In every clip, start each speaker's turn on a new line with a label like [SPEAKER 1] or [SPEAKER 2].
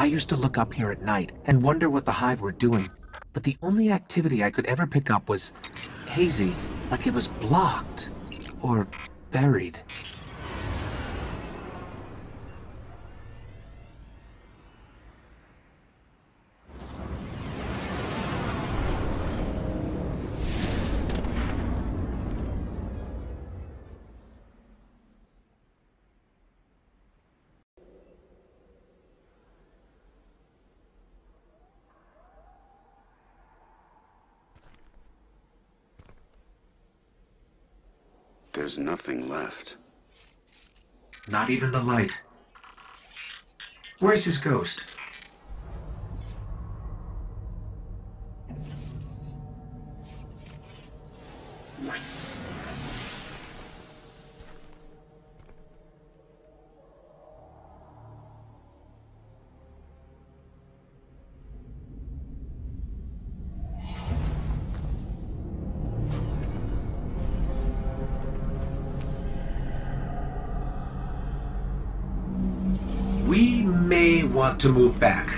[SPEAKER 1] I used to look up here at night and wonder what the Hive were doing, but the only activity I could ever pick up was hazy, like it was blocked or buried.
[SPEAKER 2] There's nothing left.
[SPEAKER 1] Not even the light. Where's his ghost? We may want to move back.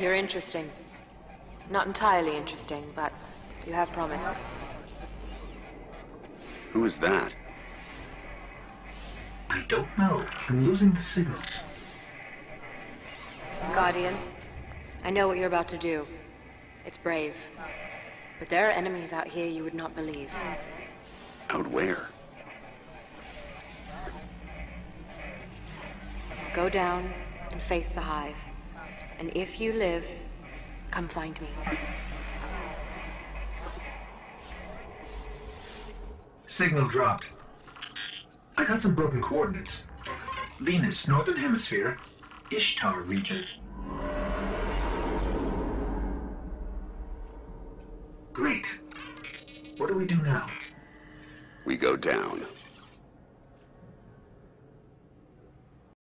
[SPEAKER 3] You're interesting. Not entirely interesting, but you have promise.
[SPEAKER 2] Who is that?
[SPEAKER 1] I don't know. I'm losing the signal.
[SPEAKER 3] Guardian, I know what you're about to do. It's brave. But there are enemies out here you would not believe.
[SPEAKER 2] Out where?
[SPEAKER 3] Go down and face the Hive. And if you live, come find me.
[SPEAKER 1] Signal dropped. I got some broken coordinates. Venus, Northern Hemisphere, Ishtar region. Great. What do we do now?
[SPEAKER 2] We go down.